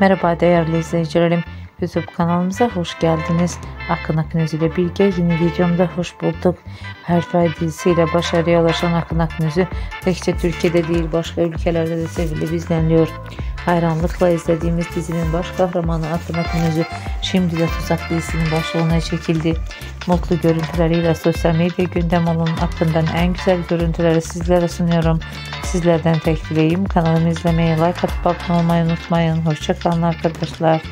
Merhaba değerli izleyicilerim. YouTube kanalımıza hoş geldiniz. Akın Akınöz ile birlikte yeni videomda hoş bulduk. Her dizisiyle başarıya ulaşan Akın Akınöz'ü tekçe Türkiye'de değil başka ülkelerde de sevilip izleniyor. Hayranlıkla izlediğimiz dizinin baş kahramanı Akın Akınöz'ü şimdi de Tuzak dizisinin başrolüne çekildi. Mutlu görüntüleriyle sosyal medya gündem olan Akın'dan en güzel görüntüleri sizlere sunuyorum. Sizlerden tek dileğim kanalımı izlemeyi, like atıp abone olmayı unutmayın. Hoşçakalın arkadaşlar.